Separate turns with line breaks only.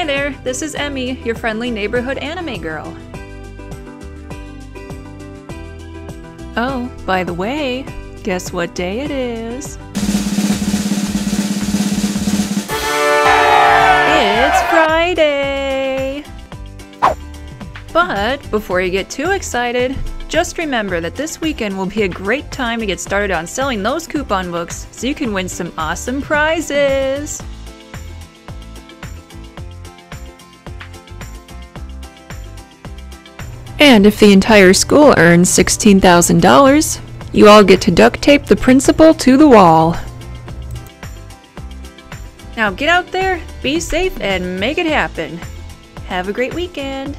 Hi there, this is Emmy, your friendly neighborhood anime girl. Oh, by the way, guess what day it is? It's Friday! But before you get too excited, just remember that this weekend will be a great time to get started on selling those coupon books so you can win some awesome prizes! And if the entire school earns $16,000, you all get to duct tape the principal to the wall. Now get out there, be safe, and make it happen. Have a great weekend!